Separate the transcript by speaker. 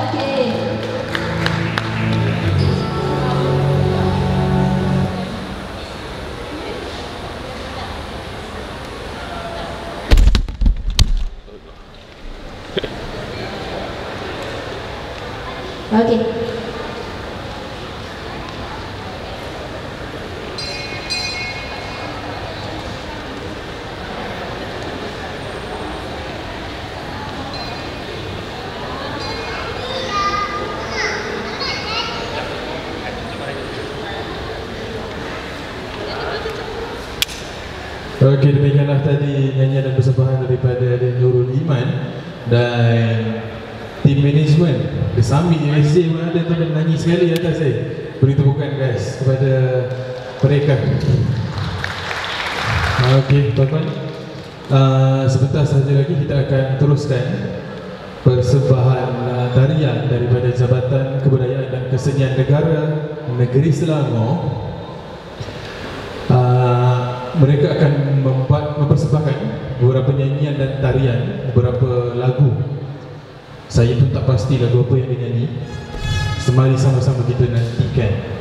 Speaker 1: Okay.
Speaker 2: Okey, demikianlah tadi nyanyian dan persembahan daripada Nurul Iman dan tim management. Bersami USJ pun ada tu dan nyanyi sekali atas saya Beri tepukan guys kepada mereka. Okey, tuan-tuan. Uh, Sebentar saja lagi kita akan teruskan Persembahan uh, tarian daripada Jabatan Kebudayaan dan Kesenian Negara Negeri Selangor mereka akan membuat mempersembahkan beberapa nyanyian dan tarian beberapa lagu. Saya pun tak pasti lagu apa yang dinyanyi. Semari sama-sama kita nantikan.